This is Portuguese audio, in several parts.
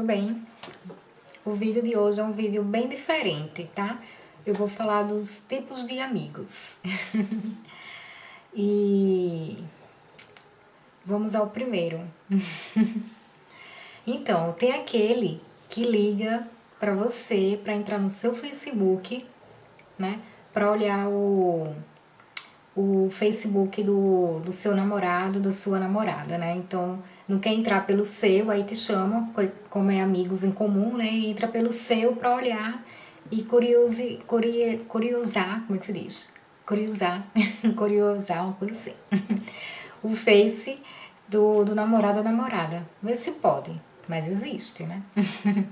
tudo bem? O vídeo de hoje é um vídeo bem diferente, tá? Eu vou falar dos tipos de amigos. e vamos ao primeiro. então, tem aquele que liga para você para entrar no seu Facebook, né? Para olhar o o Facebook do, do seu namorado, da sua namorada, né? Então, não quer entrar pelo seu, aí te chama, como é amigos em comum, né? Entra pelo seu para olhar e curiose, curie, curiosar, como é que se diz? Curiosar, curiosar, uma coisa assim. o Face do, do namorado ou namorada. Vê se pode, mas existe, né?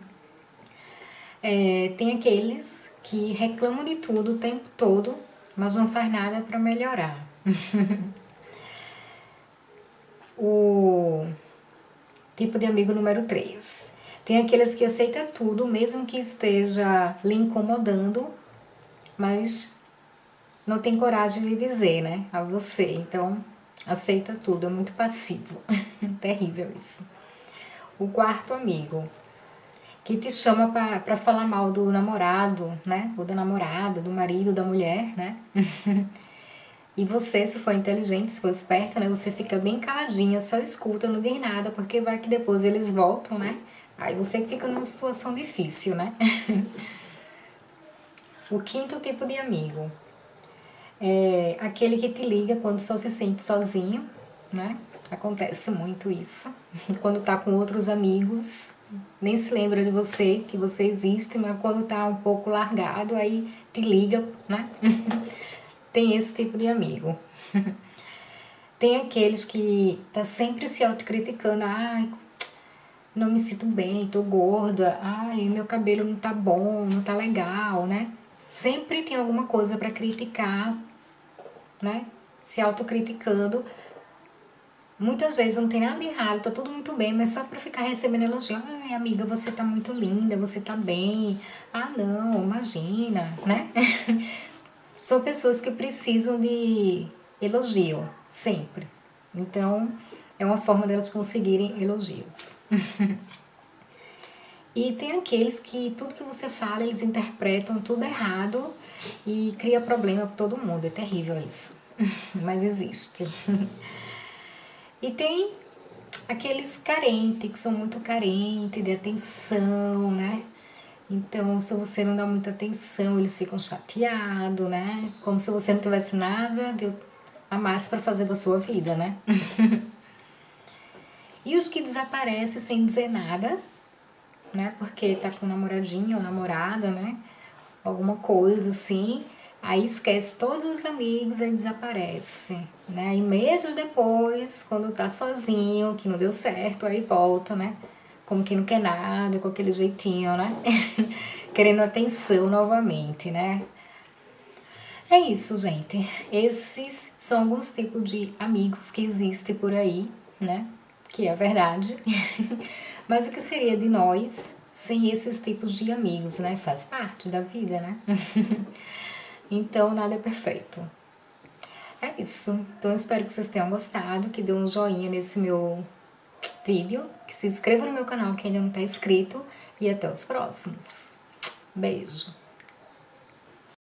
é, tem aqueles que reclamam de tudo o tempo todo, mas não faz nada para melhorar. o Tipo de amigo número 3. Tem aqueles que aceita tudo, mesmo que esteja lhe incomodando, mas não tem coragem de dizer, né, a você. Então, aceita tudo, é muito passivo. Terrível isso. O quarto amigo, que te chama para falar mal do namorado, né, ou da namorada, do marido, da mulher, né? E você, se for inteligente, se for esperto, né, você fica bem caladinha, só escuta, não diz nada, porque vai que depois eles voltam, né? Aí você fica numa situação difícil, né? o quinto tipo de amigo é aquele que te liga quando só se sente sozinho, né? Acontece muito isso. Quando tá com outros amigos, nem se lembra de você, que você existe, mas quando tá um pouco largado, aí te liga, né? tem esse tipo de amigo. tem aqueles que tá sempre se autocriticando, ai, não me sinto bem, tô gorda, ai, meu cabelo não tá bom, não tá legal, né? Sempre tem alguma coisa para criticar, né? Se autocriticando. Muitas vezes não tem nada errado, tá tudo muito bem, mas só para ficar recebendo elogio. Ai, amiga, você tá muito linda, você tá bem. Ah, não, imagina, né? são pessoas que precisam de elogio, sempre. Então, é uma forma delas conseguirem elogios. e tem aqueles que tudo que você fala, eles interpretam tudo errado e cria problema para todo mundo. É terrível isso. Mas existe. e tem aqueles carentes, que são muito carentes de atenção, né? Então, se você não dá muita atenção, eles ficam chateados, né? Como se você não tivesse nada a mais para fazer da sua vida, né? e os que desaparecem sem dizer nada, né? Porque tá com namoradinho ou namorada, né? Alguma coisa assim. Aí esquece todos os amigos e desaparece, né? E meses depois, quando tá sozinho, que não deu certo, aí volta, né? Como que não quer nada, com aquele jeitinho, né? Querendo atenção novamente, né? É isso, gente. Esses são alguns tipos de amigos que existem por aí, né? Que é verdade. Mas o que seria de nós sem esses tipos de amigos, né? Faz parte da vida, né? então, nada é perfeito. É isso. Então, espero que vocês tenham gostado, que dê um joinha nesse meu vídeo, que se inscreva no meu canal quem ainda não está inscrito e até os próximos. Beijo!